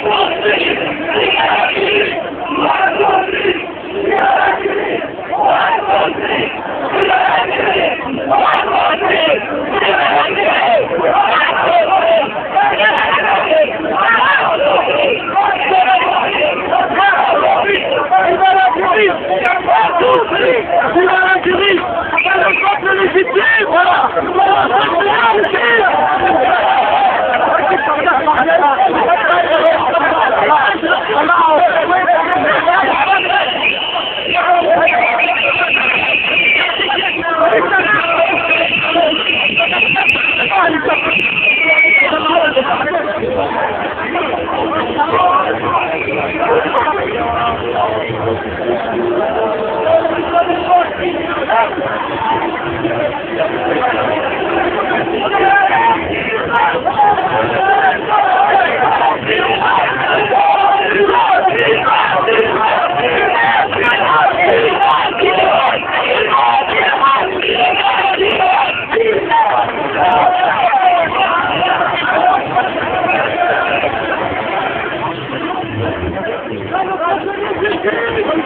Viva la Curie! Viva la Curie! Viva la Curie! Thank you. العالمين